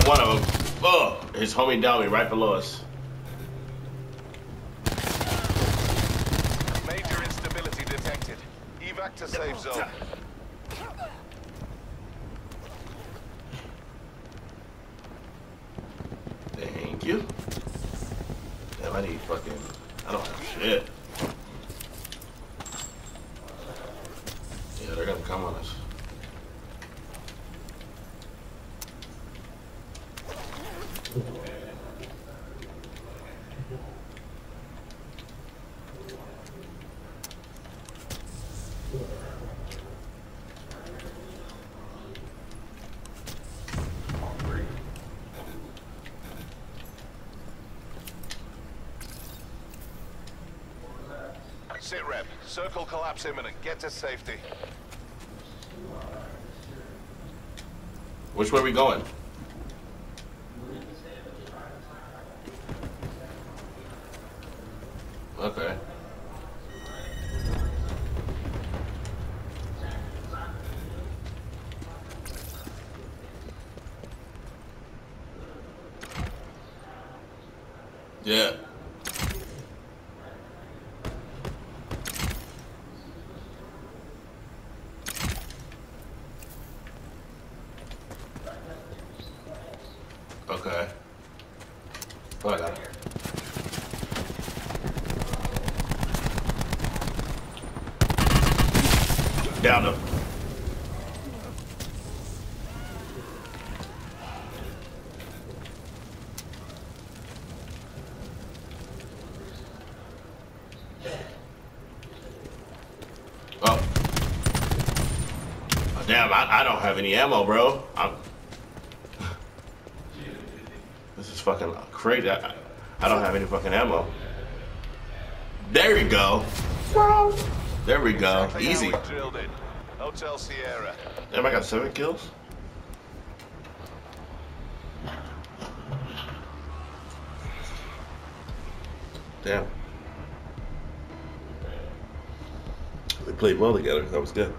Got one of them. Oh, his homie down me right below us. Major instability detected. Evac to safe zone. Thank you. Damn, I need fucking. I don't have shit. Yeah, they're gonna come on us. Sit rep. Circle collapse imminent. Get to safety. Which way are we going? Okay. Yeah. Okay. Oh, I got it. Down him. Oh. Damn, I, don't have any ammo, bro. I'm, this is fucking crazy. I, I don't have any fucking ammo. There you go. There we go. Exactly Easy. we drilled it. Hotel Sierra. Damn, I got seven kills. Damn. They played well together. That was good.